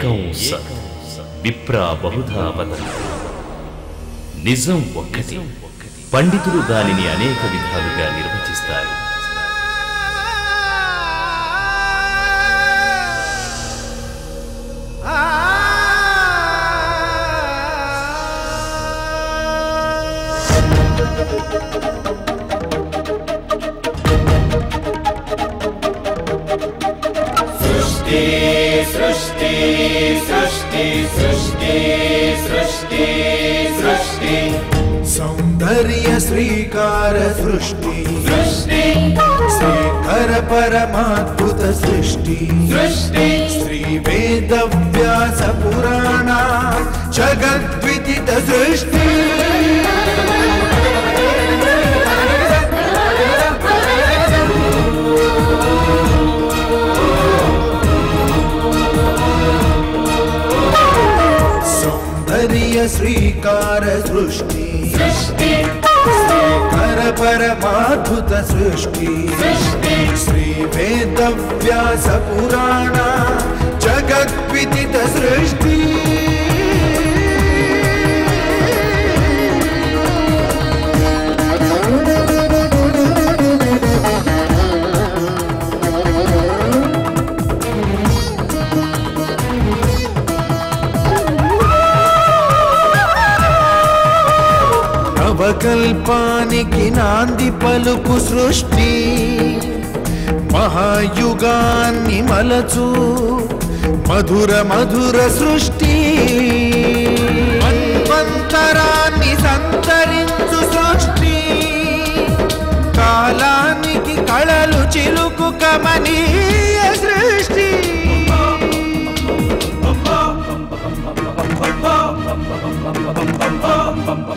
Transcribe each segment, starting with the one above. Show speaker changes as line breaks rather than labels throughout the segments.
ఏకం సత్ విప్రా బహుధా నిజం ఒక్కటి పండితులు దానిని అనేక విధాలుగా నిర్వచిస్తారు.
श्रीकार सृष्टि। श्रीकर परमाद्भुत सृष्टि।
सृष्टि
श्री वेद व्यास पुराणा जगद्विदित सृष्टि। श्रीकार सृष्टि
सृष्टि।
श्रीवेदव्यासपुराणा సంకల్పానికి నాంది పలుకు సృష్టి. మహాయుగాన్ని మలచు మధుర మధుర సృష్టి. మన్వంతరాన్ని సంతరించు సృష్టి. కాలానికి కళలు చిలుకు కమనీ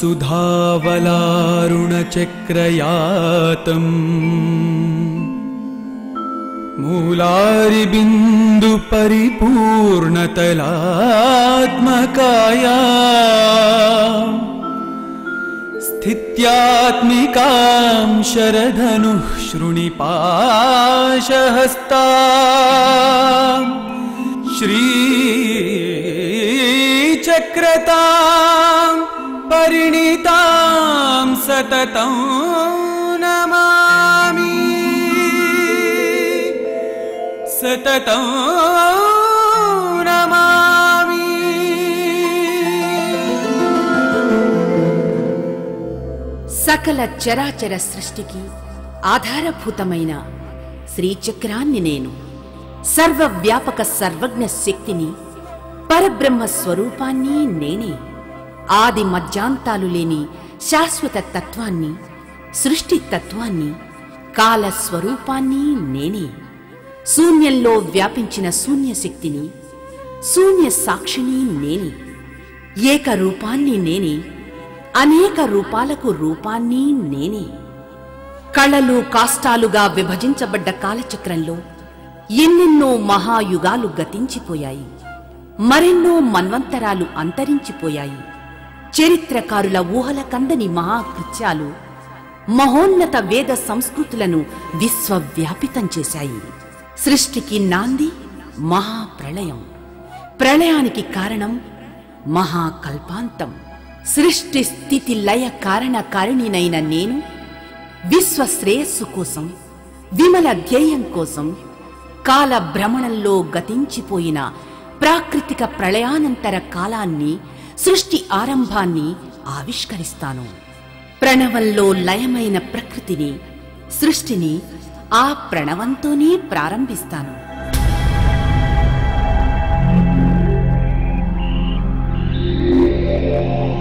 सुधावलारुणचक्रयातम्। मूलारिबिन्दुपरिपूर्णतलात्मकाया। स्थित्यात्मिकां शरधनुः शृणिपाशहस्ता श्रीचक्रतां परिणितां सततं नमामि सततं नमामि
సకల చరాచర సృష్టికి ఆధారభూతమైన శ్రీచక్రాన్ని నేను సర్వవ్యాపక సర్వజ్ఞ శక్తిని పరబ్రహ్మ స్వరూపాన్ని నేనే ఆది మధ్యాంతాలు లేని శాశ్వత తత్వాన్ని సృష్టి తత్వాన్ని కాల స్వరూపాన్ని నేనే. శూన్యంలో వ్యాపించిన శూన్య శక్తిని శూన్య సాక్షిని నేనే. ఏక రూపాన్ని నేనే అనేక రూపాలకు రూపాన్ని నేనే. కళలు కాష్టాలుగా విభజించబడ్డ కాలచక్రంలో ఎన్నెన్నో మహాయుగాలు గతించిపోయాయి. మరెన్నో మన్వంతరాలు అంతరించిపోయాయి. చరిత్రకారుల ఊహల కందని మహాకృత్యాలు మహోన్నత వేద సంస్కృతులను విశ్వవ్యాపితం చేశాయి. సృష్టికి నాంది మహాప్రళయం. ప్రళయానికి కారణం మహాకల్పాంతం. సృష్టి స్థితి లయ కారణ కారణినైన నేను విశ్వ శ్రేయస్సు కోసం విమల ధ్యేయం కోసం కాల భ్రమణంలో గతించిపోయిన ప్రాకృతిక ప్రళయానంతర కాలాన్ని సృష్టి ఆరంభాన్ని ఆవిష్కరిస్తాను ప్రణవంలో లయమైన ప్రకృతిని సృష్టిని ఆ ప్రణవంతోనే ప్రారంభిస్తాను
Yeah.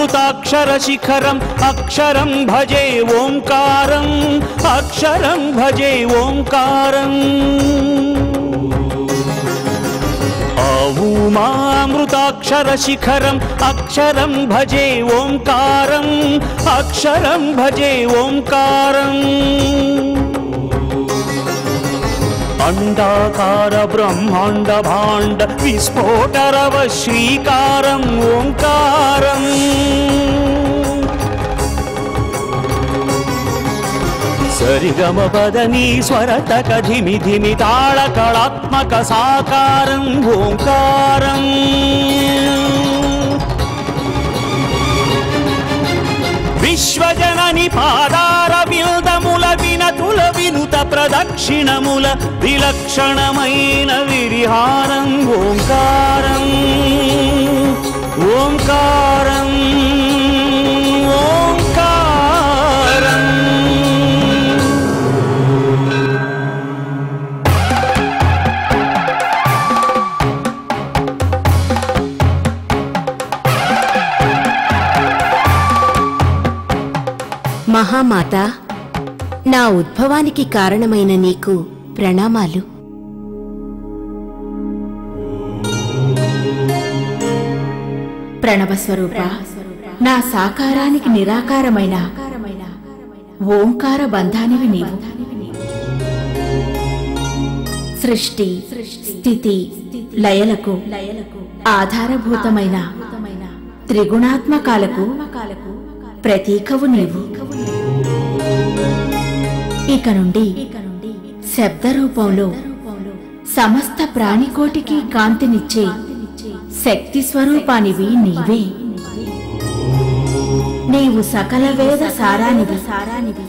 अमृताक्षरशिखरम् अक्षरं भजे ओङ्कारम् अक्षरं भजे ओङ्कारम् उमामृताक्षरशिखरम् अक्षरं भजे ओङ्कारम् अक्षरं भजे ओङ्कारम् अण्डाकार ब्रह्माण्ड भाण्ड विस्फोटरव श्रीकारम् ओङ्कारम् सरिगमपदनी स्वरतकधिमि धिमि स्वरतकधिमिधिमितालकलात्मक साकारम् ओङ्कारम् विश्वजननि पादा వినుత ప్రదక్షిణముల విలక్షణమైన విరిహారం ఓంకారం ఓంకారం ఓంకారం.
మహామాత నా ఉద్భవానికి కారణమైన నీకు ప్రణామాలు.
ప్రణవ స్వరూప నా సాకారానికి నిరాకారమైన ఓంకార బంధానివి నీవు. సృష్టి స్థితి లయలకు ఆధారభూతమైన త్రిగుణాత్మకాలకు ప్రతీకవు నీవు. ఇక నుండి శబ్ద రూపంలో సమస్త ప్రాణికోటికి కాంతినిచ్చే శక్తి స్వరూపానివి నీవే. నీవు సకల వేద సారానివి సారానివి.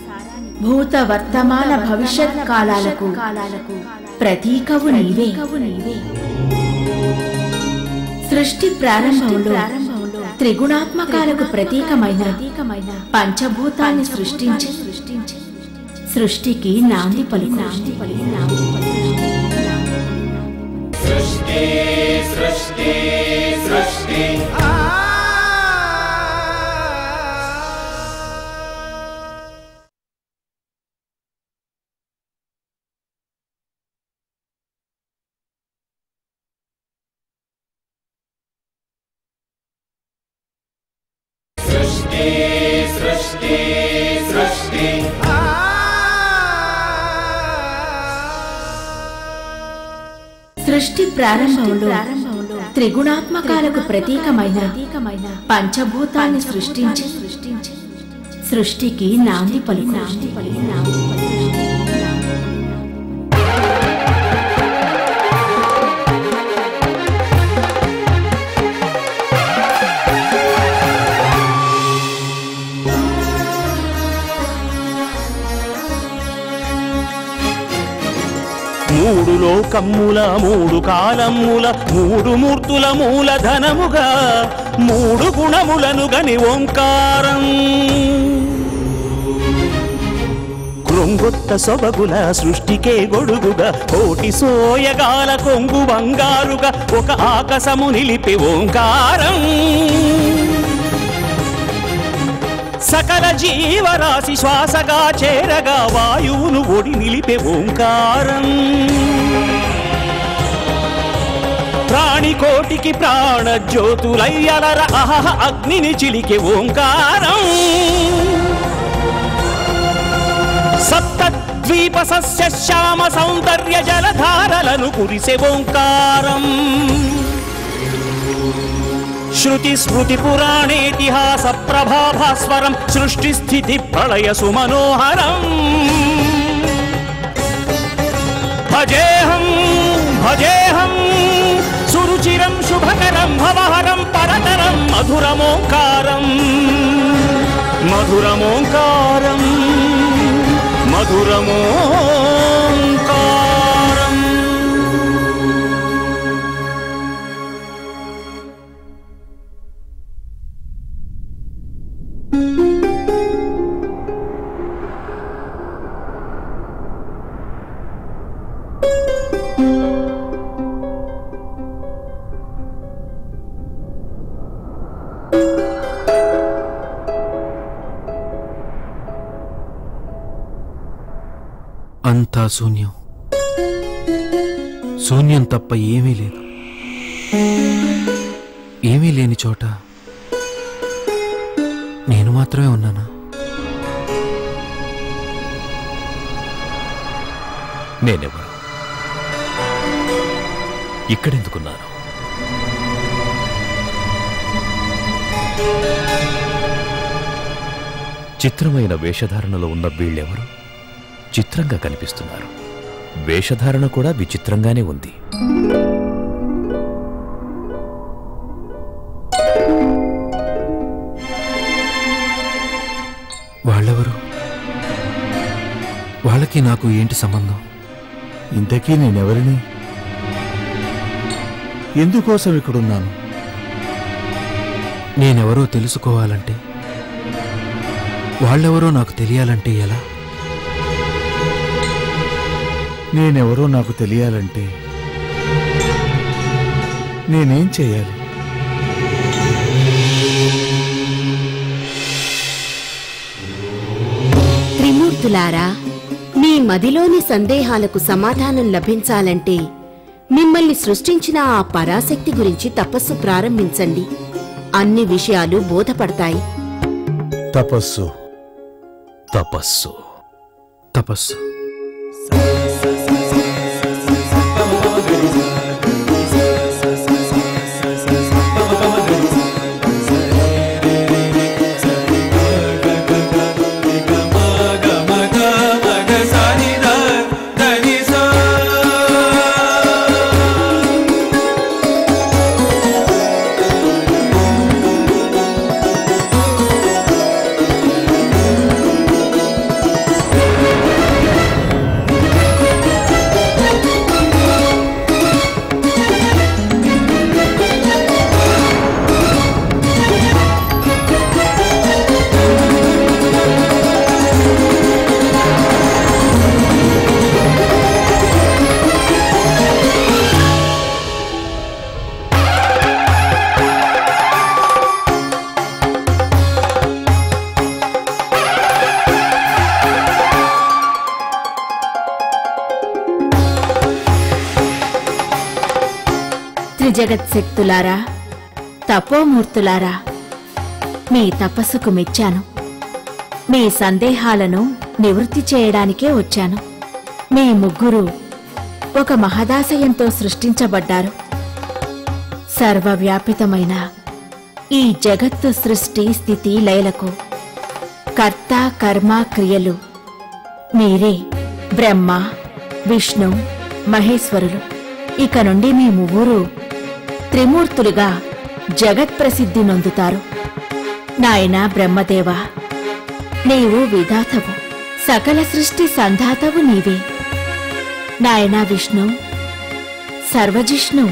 భూత వర్తమాన భవిష్యత్ కాలాలకు ప్రతీకవు నీవే. సృష్టి ప్రారంభంలో త్రిగుణాత్మకాలకు ప్రతీకమైన పంచభూతాన్ని సృష్టించి సృష్టికి నాంది పలుకు
సృష్టి సృష్టి సృష్టి సృష్టి
ప్రారంభంలో త్రిగుణాత్మకాలకు ప్రతీకమైన పంచభూతాన్ని సృష్టించి సృష్టికి నాంది పలుకు
మూడు కమ్ముల మూడు కాలమ్ముల మూడు మూర్తుల మూల ధనముగా మూడు గుణములను గని ఓంకారం. కృంగొత్త సొబగుల సృష్టికే గొడుగుగా కోటి సోయగాల కొంగు బంగారుగా ఒక ఆకాశము నిలిపి ఓంకారం. సకల జీవరాశి శ్వాసగా చేరగా వాయువును ఒడి నిలిపే ఓంకారం. ప్రాణికోటికి ప్రాణ జ్యోతులయ్యలర. అహహ అగ్నిని చిలికే ఓంకారం. సప్తద్వీప సస్య శ్యామ సౌందర్య జలధారలను కురిసే ఓంకారం. శృతి స్మృతి పురాణేతిహాస ప్రభాభాస్వరం సృష్టి స్థితి ప్రళయ సుమనోహరం. భజేహం భజేహం సురుచిరం శుభకరం భవహరం పరతరం మధురమోంకారం. మధురమోంకారం మధురమోంకారం.
అంతా శూన్యం. శూన్యం తప్ప ఏమీ లేదు. ఏమీ లేని చోట నేను మాత్రమే ఉన్నానా?
నేనెవరు? ఇక్కడెందుకున్నాను చిత్రమైన వేషధారణలో ఉన్న వీళ్ళెవరు? చిత్రంగా కనిపిస్తున్నారు. వేషధారణ కూడా విచిత్రంగానే ఉంది.
వాళ్ళెవరు? వాళ్ళకి నాకు ఏంటి సంబంధం?
ఇంతకీ నేనెవరిని? ఎందుకోసం ఇక్కడున్నాను?
నేనెవరో తెలుసుకోవాలంటే వాళ్ళెవరో నాకు తెలియాలంటే ఎలా?
నేనెవరో నాకు తెలియాలంటే నేనేం చేయాలి?
త్రిమూర్తులారా మీ మదిలోని సందేహాలకు సమాధానం లభించాలంటే మిమ్మల్ని సృష్టించిన ఆ పరాశక్తి గురించి తపస్సు ప్రారంభించండి. అన్ని విషయాలు బోధపడతాయి.
తపస్సు.
తపస్సు.
తపస్సు.
Thank you. జగత్శక్తులారా తపోమూర్తులారా మీ తపస్సుకు మెచ్చాను. మీ సందేహాలను నివృత్తి చేయడానికే వచ్చాను. మీ ముగ్గురు ఒక మహదాశయంతో సృష్టించబడ్డారు. సర్వవ్యాపితమైన ఈ జగత్తు సృష్టి స్థితి లయలకు కర్త కర్మ క్రియలు మీరే బ్రహ్మ విష్ణు మహేశ్వరులు. ఇక నుండి మీ ముగ్గురు త్రిమూర్తులుగా జగత్ప్రసిద్ధి నొందుతారు. నాయనా బ్రహ్మదేవ నీవు విధాతవు సకల సృష్టి సంధాతవు నీవే. నాయనా విష్ణు సర్వజిష్ణు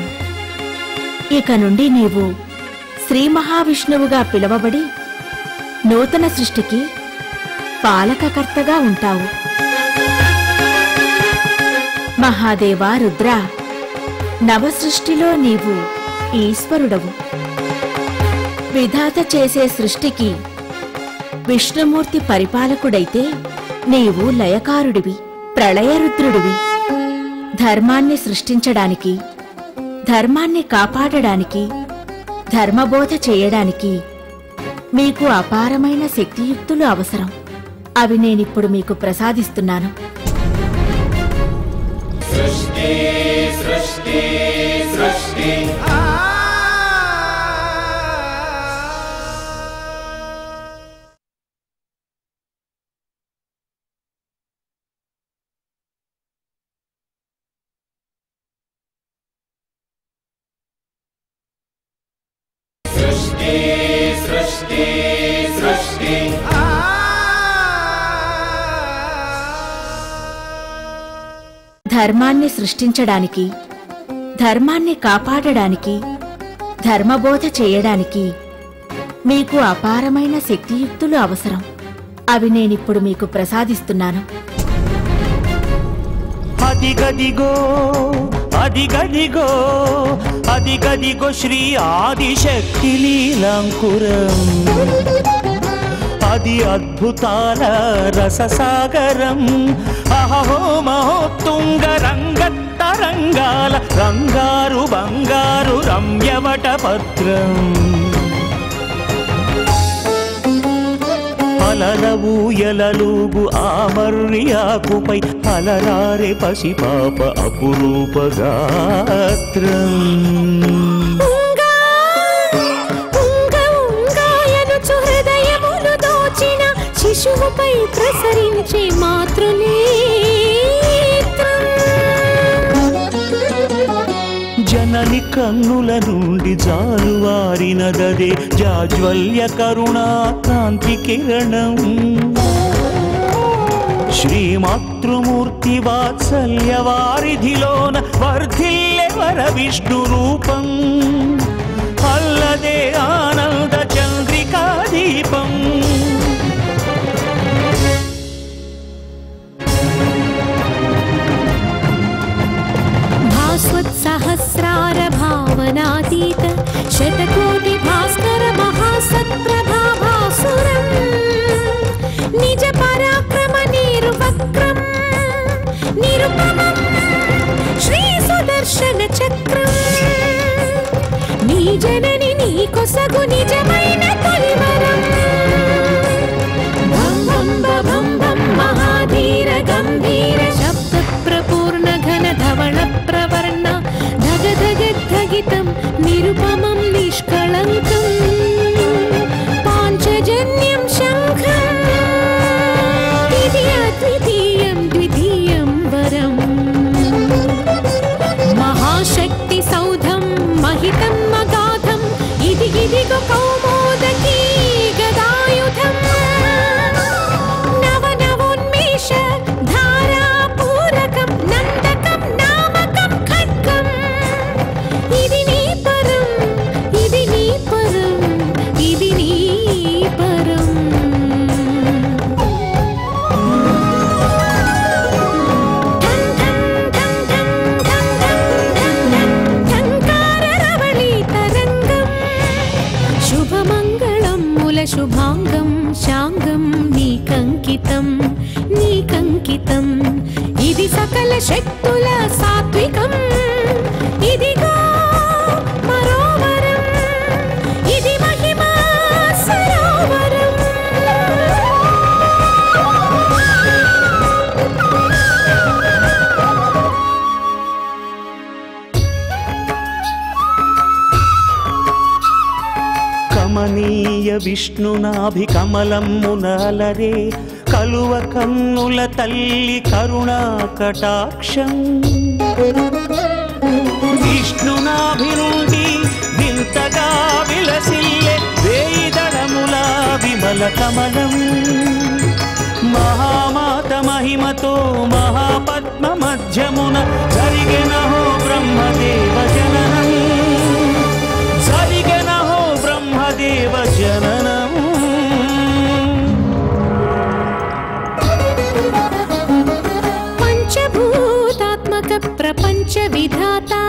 ఇక నుండి నీవు శ్రీ మహావిష్ణువుగా పిలువబడి నూతన సృష్టికి పాలకకర్తగా ఉంటావు. మహాదేవా రుద్ర నవసృష్టిలో నీవు ఈశ్వరుడవు. విధాత చేసే సృష్టికి విష్ణుమూర్తి పరిపాలకుడైతే నీవు లయకారుడివి ప్రళయరుద్రుడివి. ధర్మాన్ని సృష్టించడానికి ధర్మాన్ని కాపాడడానికి ధర్మబోధ చేయడానికి మీకు అపారమైన శక్తియుక్తులు అవసరం. అవి నేనిప్పుడు మీకు ప్రసాదిస్తున్నాను.
సృష్టి సృష్టి సృష్టి.
ధర్మాన్ని సృష్టించడానికి ధర్మాన్ని కాపాడడానికి ధర్మబోధ చేయడానికి మీకు అపారమైన శక్తియుక్తులు అవసరం. అవి నేనిప్పుడు మీకు ప్రసాదిస్తున్నాను.
అదిగదిగో అదిగదిగో అదిగదిగో శ్రీ ఆదిశక్తి లీలాంకురం అది అద్భుతాల రససాగరం అహో మహోత్తుంగ రంగత్తరంగాల రంగారు బంగారు రమ్యవట పత్రం. అలల ఊయలలుగు ఆమర్రి ఆకుపై అలరారే పసిపాప అపురూప కన్నుల నుండి జాలువారినదదే జాజ్వల్య కరుణా కాంతి కిరణం. శ్రీమాతృమూర్తి వాత్సల్య వారిధిలోన వర్ధిల్లె వర విష్ణు రూపం. అల్లదే ఆనంద చంద్రికా దీపం.
स्वसहस्रारभावनासीत् शतकोटिभास्करमहासत्प्रभा
కమనీయ విష్ణునాభి కమలమ్మునలరే కలువ కన్నుల తల్లి కరుణా కటాక్షం విష్ణునాభి నుండి వింతగా విలసిల్లే వేయిదళముల విమల కమలం. మహామాత మహిమతో మహాపద్మ మధ్యమున జరిగినహో బ్రహ్మదేవ జననం. जननम्।
पञ्चभूतात्मकप्रपञ्चविधाता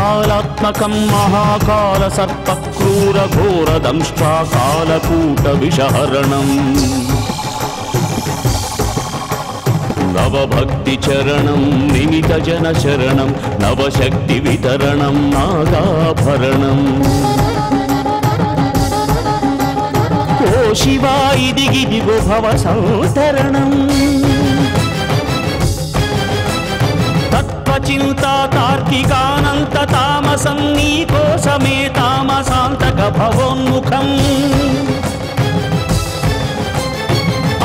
कालात्मकं महाकालसर्पक्रूरघोरदंष्टाकालकूटविषहरणम् नवभक्तिचरणं निमितजनचरणं नवशक्तिवितरणं नागाभरणम् ओ को दिगिदिगो भव
भवतरणम् కార్తీకానంత తామసం నీ
కోసమే తామసాంతక భవోన్ముఖం.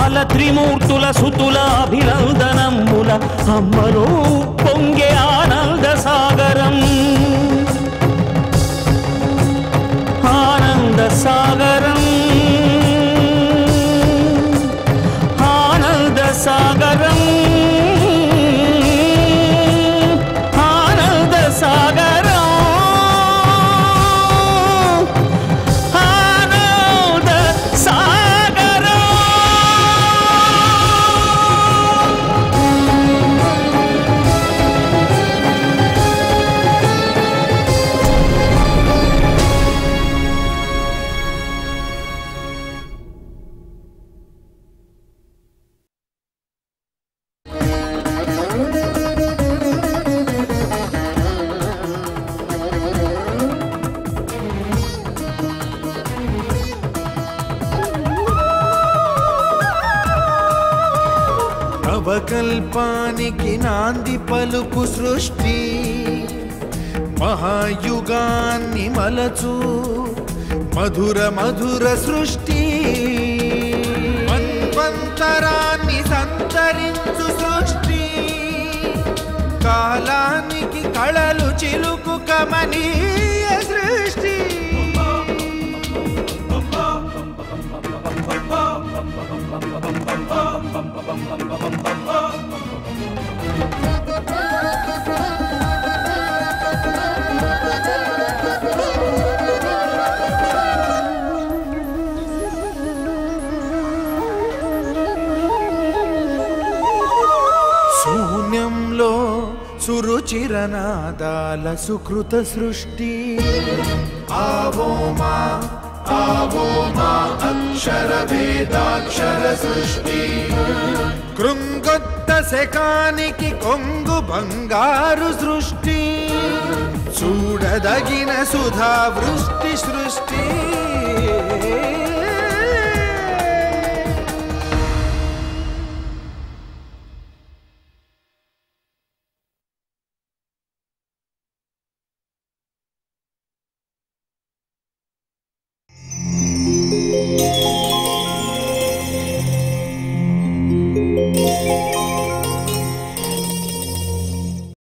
అల త్రిమూర్తుల సుతుల అభినందనముల అమ్మలో పొంగే ఆనంద సాగరం
నవకల్పానికి నాంది పలుకు సృష్టి. మహాయుగాన్ని మలచు మధుర మధుర సృష్టి. మన్వంతరాన్ని సంతరించు సృష్టి. కాలానికి కళలు చిలుకు కమనీయ సృష్టి. శూన్యంలో సురుచిరనాదాల సుకృత సృష్టి. ఆవోమా ఆవోమా అక్షర వేదాక్షర సృష్టి కృంగొత్త శకానికి కొంగు బంగారు సృష్టి చూడదగిన సుధా వృష్టి సృష్టి